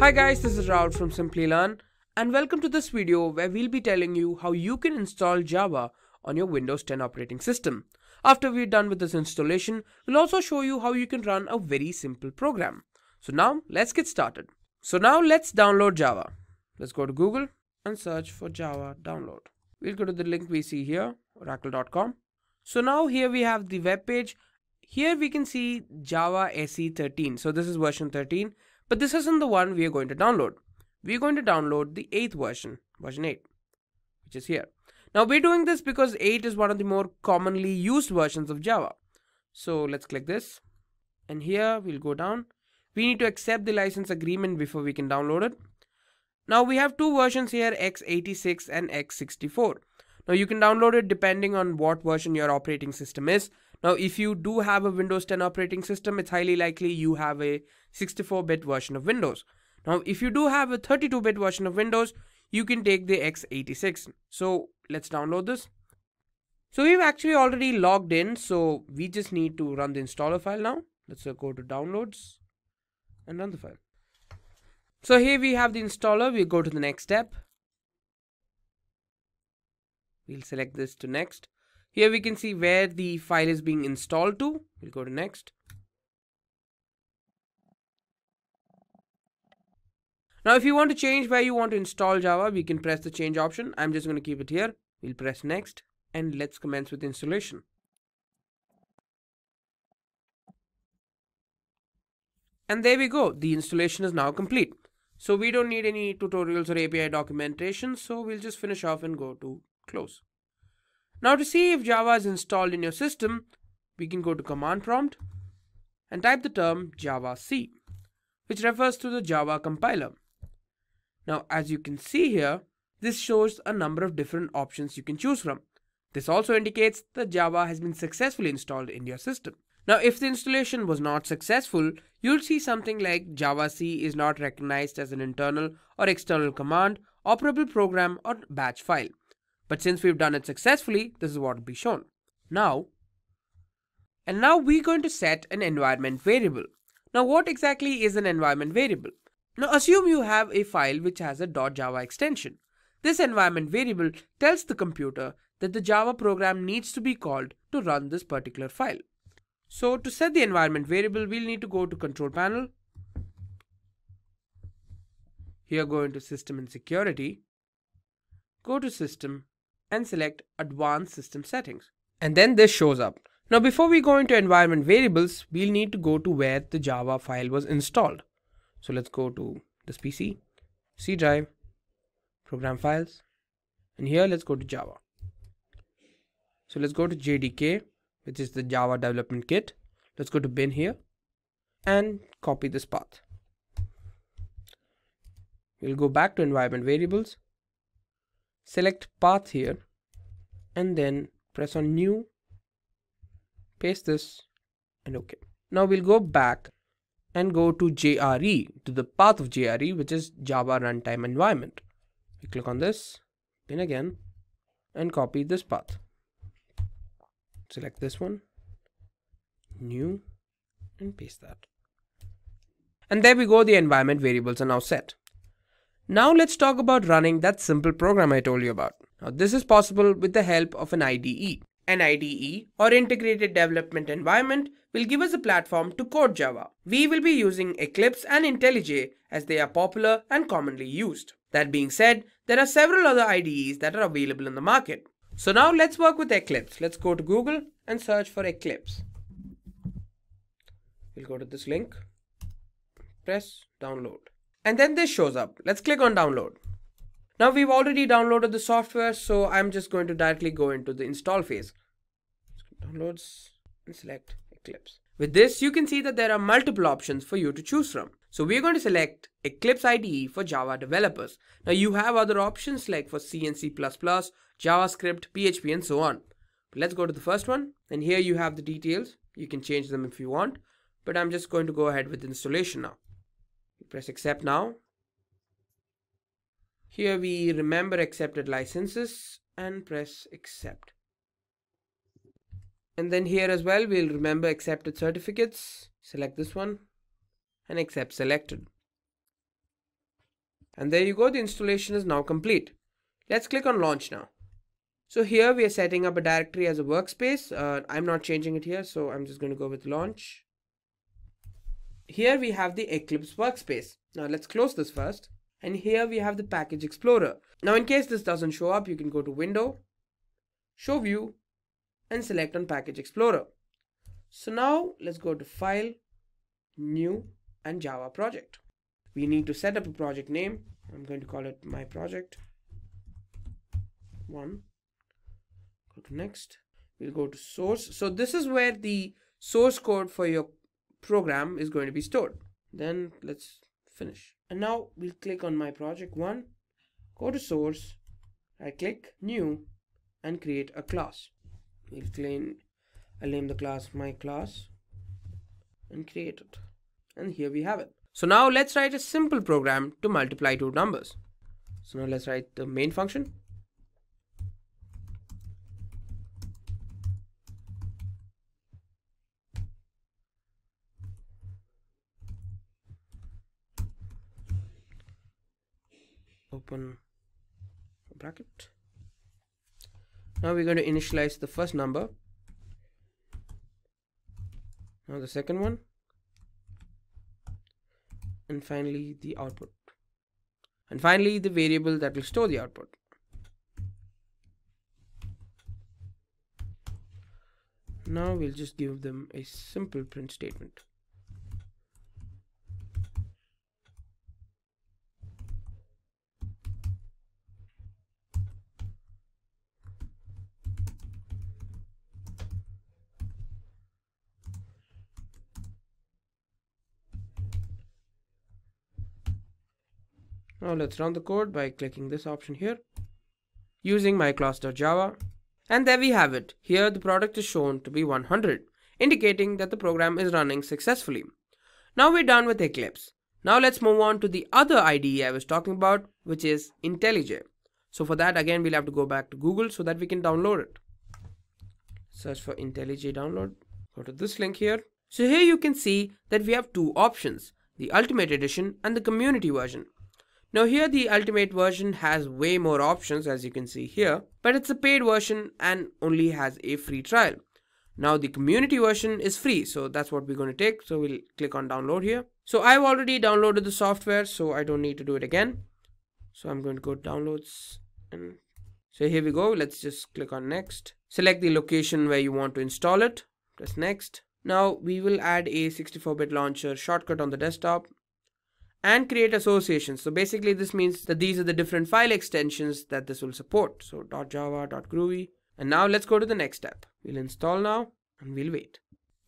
Hi guys, this is Raul from Simplilearn and welcome to this video where we'll be telling you how you can install Java on your Windows 10 operating system. After we're done with this installation, we'll also show you how you can run a very simple program. So now let's get started. So now let's download Java. Let's go to Google and search for Java download. We'll go to the link we see here, oracle.com. So now here we have the web page. Here we can see Java SE 13. So this is version 13, but this isn't the one we are going to download. We're going to download the 8th version, version 8, which is here. Now we're doing this because 8 is one of the more commonly used versions of Java. So let's click this. And here we'll go down. We need to accept the license agreement before we can download it. Now we have two versions here x86 and x64. Now you can download it depending on what version your operating system is. Now if you do have a Windows 10 operating system, it's highly likely you have a 64-bit version of Windows. Now if you do have a 32-bit version of Windows, you can take the x86. So let's download this. So we've actually already logged in, so we just need to run the installer file now. Let's uh, go to downloads and run the file. So here we have the installer. We go to the next step. We'll select this to next. Here we can see where the file is being installed to. We'll go to next. Now if you want to change where you want to install Java, we can press the change option. I'm just going to keep it here. We'll press next and let's commence with installation. And there we go. The installation is now complete. So we don't need any tutorials or API documentation. So we'll just finish off and go to close. Now to see if Java is installed in your system, we can go to command prompt and type the term javac, which refers to the Java compiler. Now as you can see here, this shows a number of different options you can choose from. This also indicates that Java has been successfully installed in your system. Now, if the installation was not successful, you'll see something like javac is not recognized as an internal or external command, operable program, or batch file. But since we've done it successfully, this is what will be shown. Now, and now we're going to set an environment variable. Now, what exactly is an environment variable? Now, assume you have a file which has a .java extension. This environment variable tells the computer that the Java program needs to be called to run this particular file. So to set the environment variable, we'll need to go to control panel. Here go into system and security. Go to system and select advanced system settings. And then this shows up. Now before we go into environment variables, we'll need to go to where the Java file was installed. So let's go to this PC, C drive, program files, and here let's go to Java. So let's go to JDK which is the Java development kit. Let's go to bin here and copy this path. We'll go back to environment variables, select path here, and then press on new, paste this, and OK. Now we'll go back and go to JRE, to the path of JRE, which is Java Runtime Environment. We click on this, bin again, and copy this path select this one new and paste that and there we go the environment variables are now set now let's talk about running that simple program I told you about. Now this is possible with the help of an IDE. An IDE or integrated development environment will give us a platform to code Java. We will be using Eclipse and IntelliJ as they are popular and commonly used. That being said, there are several other IDEs that are available in the market. So now let's work with Eclipse. Let's go to Google and search for Eclipse. We'll go to this link, press download. And then this shows up. Let's click on download. Now we've already downloaded the software, so I'm just going to directly go into the install phase. Downloads and select Eclipse. With this, you can see that there are multiple options for you to choose from. So we're going to select Eclipse IDE for Java developers. Now you have other options like for C and C++, JavaScript, PHP and so on. But let's go to the first one and here you have the details. You can change them if you want, but I'm just going to go ahead with installation now. Press accept now. Here we remember accepted licenses and press accept. And then here as well, we'll remember accepted certificates. Select this one and accept selected. And there you go, the installation is now complete. Let's click on launch now. So here we are setting up a directory as a workspace. Uh, I'm not changing it here, so I'm just going to go with launch. Here we have the Eclipse workspace. Now let's close this first. And here we have the package explorer. Now in case this doesn't show up, you can go to window, show view and select on package explorer. So now let's go to file, new and Java project. We need to set up a project name. I'm going to call it my project one. Go to next. We'll go to source. So this is where the source code for your program is going to be stored. Then let's finish. And now we'll click on my project one, go to source, right click, new, and create a class. We'll claim, I'll name the class my class and create it. And here we have it. So now let's write a simple program to multiply two numbers. So now let's write the main function open bracket. Now we're going to initialize the first number. Now the second one. And finally the output. And finally the variable that will store the output. Now we'll just give them a simple print statement Now let's run the code by clicking this option here using myclass.java. And there we have it. Here the product is shown to be 100, indicating that the program is running successfully. Now we're done with Eclipse. Now let's move on to the other IDE I was talking about, which is IntelliJ. So for that, again, we'll have to go back to Google so that we can download it. Search for IntelliJ download. Go to this link here. So here you can see that we have two options, the Ultimate Edition and the Community version. Now here the ultimate version has way more options as you can see here, but it's a paid version and only has a free trial. Now the community version is free, so that's what we're going to take. So we'll click on download here. So I've already downloaded the software, so I don't need to do it again. So I'm going to go downloads and so here we go. Let's just click on next. Select the location where you want to install it. Press next. Now we will add a 64-bit launcher shortcut on the desktop and create associations. So basically this means that these are the different file extensions that this will support. So .java, .groovy. And now let's go to the next step. We'll install now and we'll wait.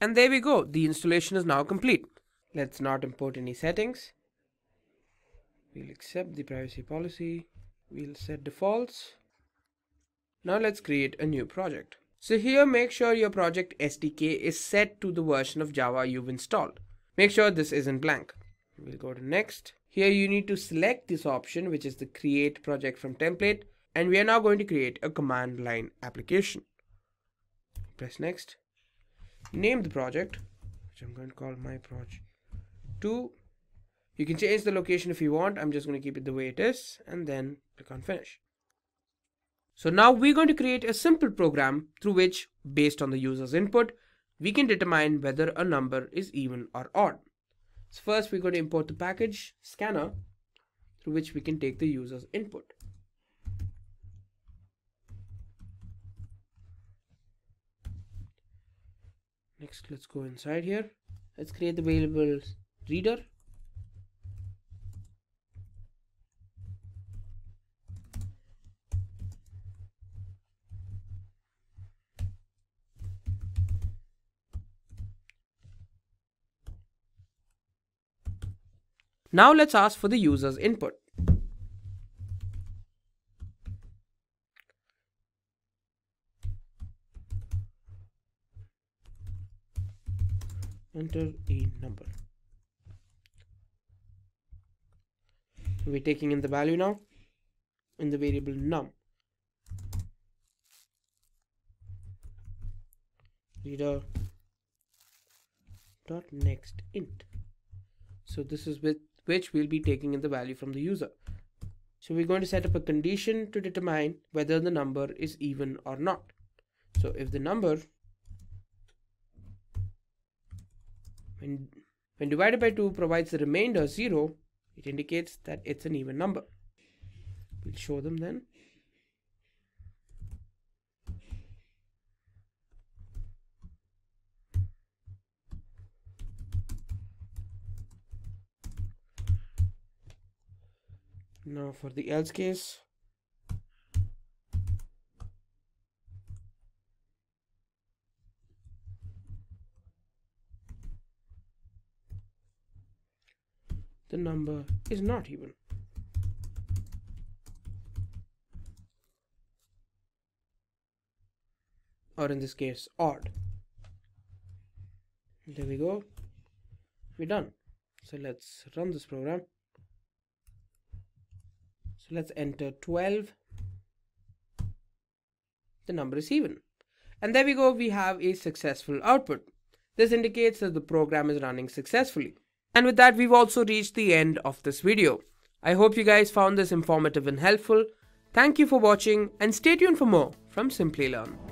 And there we go. The installation is now complete. Let's not import any settings. We'll accept the privacy policy. We'll set defaults. Now let's create a new project. So here make sure your project SDK is set to the version of Java you've installed. Make sure this isn't blank we'll go to next. Here you need to select this option which is the create project from template. And we are now going to create a command line application. Press next. Name the project which i'm going to call my project 2 you can change the location if you want. I'm just going to keep it the way it is and then click on finish. So now we're going to create a simple program through which based on the user's input we can determine whether a number is even or odd so first we're going to import the package scanner through which we can take the user's input. Next, let's go inside here. Let's create the variable reader Now let's ask for the user's input. Enter a number. We're taking in the value now in the variable num. reader dot next int so this is with which we'll be taking in the value from the user. So we're going to set up a condition to determine whether the number is even or not. So if the number when when divided by 2 provides the remainder 0 it indicates that it's an even number. We'll show them then Now for the else case, the number is not even. Or in this case, odd. There we go. We're done. So let's run this program. So let's enter 12. The number is even. And there we go, we have a successful output. This indicates that the program is running successfully. And with that, we've also reached the end of this video. I hope you guys found this informative and helpful. Thank you for watching and stay tuned for more from Simplilearn.